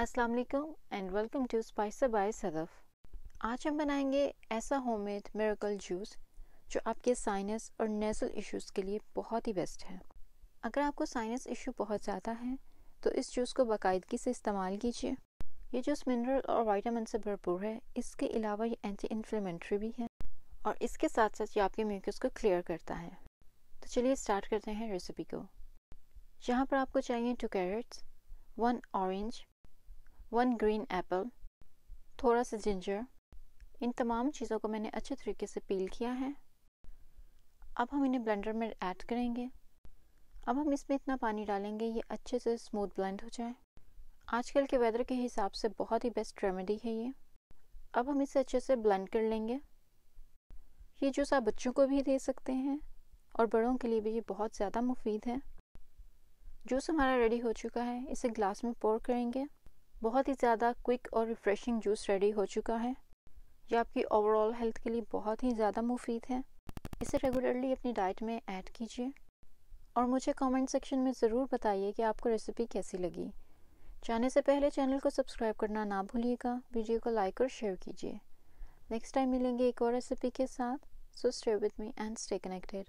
अस्सलाम वालेकुम and welcome to Spicer by Sadaf आज हम बनाएँगे ऐसा होममेड मिरेकल जूस जो आपके साइनस और नेजल इश्यूज़ के लिए बहुत ही बेस्ट है। अगर आपको साइनस इशू बहुत ज़्यादा है तो इस जूस को बाकायदगी से इस्तेमाल कीजिए। ये जूस मिनरल और वाइटामिन से भरपूर है। इसके अलावा ये एंटी इन्फ्लेमेटरी भी है और इसके साथ साथ ये आपके म्यूकस को क्लियर करता है। तो चलिए स्टार्ट करते हैं रेसिपी को। यहाँ पर आपको चाहिए two carrots one orange one green apple थोड़ा सा जिंजर इन तमाम चीज़ों को मैंने अच्छे तरीके से पील किया है। अब हम इन्हें ब्लेंडर में ऐड करेंगे। अब हम इसमें इतना पानी डालेंगे ये अच्छे से स्मूथ ब्लेंड हो जाए। आजकल के वेदर के हिसाब से बहुत ही बेस्ट रेमेडी है ये। अब हम इसे अच्छे से ब्लेंड कर लेंगे। ये जूस आप बच्चों को भी दे सकते हैं और बड़ों के लिए भी ये बहुत ज़्यादा मुफीद है। जूस हमारा रेडी हो चुका है, इसे ग्लास में पोर करेंगे। बहुत ही ज़्यादा क्विक और रिफ़्रेशिंग जूस रेडी हो चुका है। ये आपकी ओवरऑल हेल्थ के लिए बहुत ही ज़्यादा मुफीद है। इसे रेगुलरली अपनी डाइट में ऐड कीजिए। और मुझे कमेंट सेक्शन में ज़रूर बताइए कि आपको रेसिपी कैसी लगी। जाने से पहले चैनल को सब्सक्राइब करना ना भूलिएगा। वीडियो को लाइक और शेयर कीजिए। नेक्स्ट टाइम मिलेंगे एक और रेसिपी के साथ। So stay with me and stay connected